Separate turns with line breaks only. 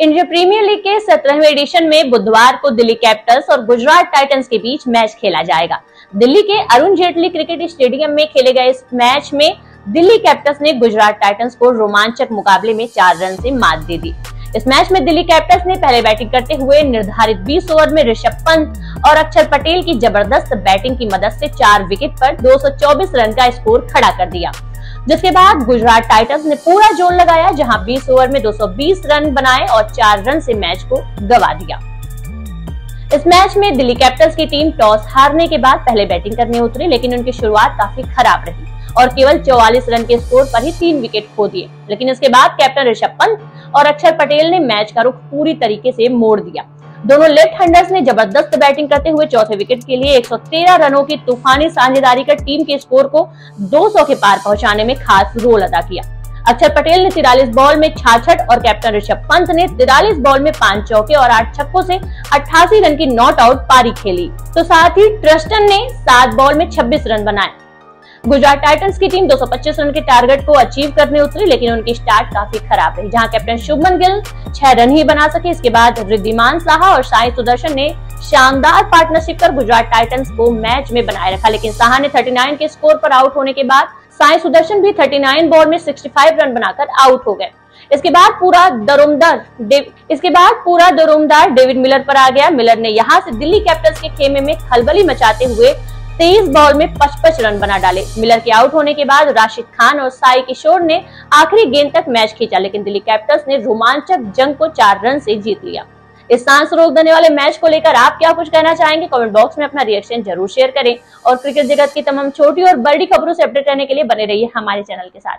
India premiere league के सत्रहवें addition में बुधवार को दिल्ली कैपिटल्स और गुजरात टाइटंस के बीच मैच खेला जाएगा। दिल्ली के अरुण जेटली क्रिकेट स्टेडियम में खेले गए इस मैच में दिल्ली कैपिटल्स ने गुजरात टाइटंस को रोमांचक मुकाबले में चार रन से मात दे दी। इस मैच में दिल्ली कैपिटल्स ने पहले बैटिंग करते हुए निर्धारित 20 ओवर में ऋषभ पंत और अक्षर पटेल की ज़बरदस्त बैटिंग की मदद से चार विकेट पर 224 रन का स्कोर खड़ा कर दिया। जिसके बाद गुजरात टाइटंस ने पूरा ज़ोर लगाया, जहाँ 20 ओवर में 220 रन बनाए और चार रन से मैच को गवा दिया। इस मैच में दिल्ली कैपिटल्स की टीम टॉस हारने के बाद पहले बैटिंग करने उतरी, लेकिन उनकी शुरुआत काफ़ी खराब रही और केवल 44 रन के स्कोर पर ही तीन विकेट खो दिए। लेकिन इसके बाद कैप्टन ऋषभ पंत और अक्षर पटेल ने मैच का रुख पूरी तरीके से मोड़ दिया। दोनों लेफ़्ट हैंडर्स ने ज़बरदस्त बैटिंग करते हुए चौथे विकेट के लिए 113 रनों की तूफानी साझेदारी कर टीम के स्कोर को 200 के पार पहुँचाने में खास रोल अदा किया। अक्षर पटेल ने तिरालीस बॉल में छाछठ और कैप्टन ऋषभ पंत ने तिरालीस बॉल में पाँच चौके और आठ छक्कों से अट्ठासी रन की नॉट आउट पारी खेली। तो साथ ही ट्रस्टन ने सात बॉल में 26 रन बनाए। गुजरात टाइटंस की टीम 225 रन के टारगेट को अचीव करने उतरी, लेकिन उनकी स्टार्ट काफ़ी खराब रही, जहाँ कैप्टन शुभमन गिल छह रन ही बना सके। इसके बाद रिद्धिमान साहा और साई सुदर्शन ने शानदार पार्टनरशिप कर गुजरात टाइटंस को मैच में बनाए रखा, लेकिन साहा ने 39 के स्कोर पर आउट होने के बाद साई सुदर्शन भी 39 बॉल में 65 रन बनाकर आउट हो गए। इसके बाद पूरा दरोमदार इसके बाद पूरा दरोमदार डेविड मिलर पर आ गया। मिलर ने यहाँ से दिल्ली कैपिटल्स के खेमे में खलबली मचाते हुए तेईस बॉल में पचपच रन बना डाले। मिलर के आउट होने के बाद राशिद खान और साई किशोर ने आखिरी गेंद तक मैच खींचा, लेकिन दिल्ली कैपिटल्स ने रोमांचक जंग को चार रन से जीत लिया। इस सांस रोक देने वाले मैच को लेकर आप क्या कुछ कहना चाहेंगे? कमेंट बॉक्स में अपना रिएक्शन ज़रूर शेयर करें। और क्रिकेट जगत की तमाम छोटी और बड़ी खबरों से अपडेट रहने के लिए बने रहिए हमारे चैनल के साथ।